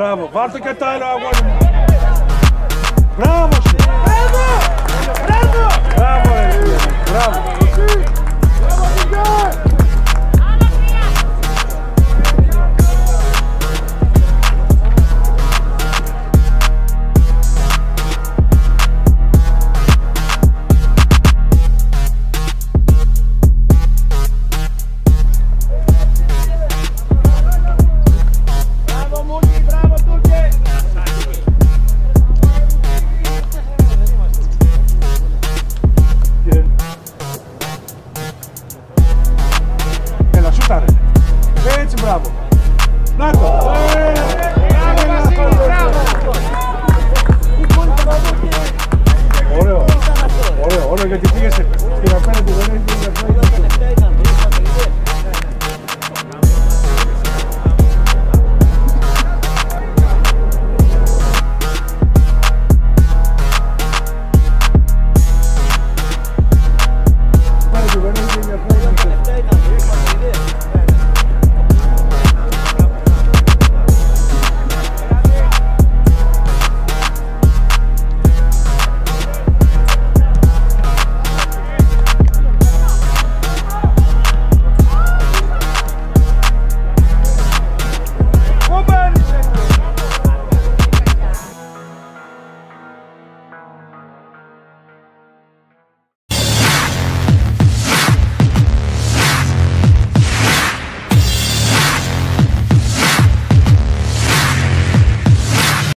Bravo. Varta que tá agora. Bravo. Μπράβο. Να το. Ωραίο. Ωραίο, ωραίο, γιατί πήγες στην απέναντι δεν έχεις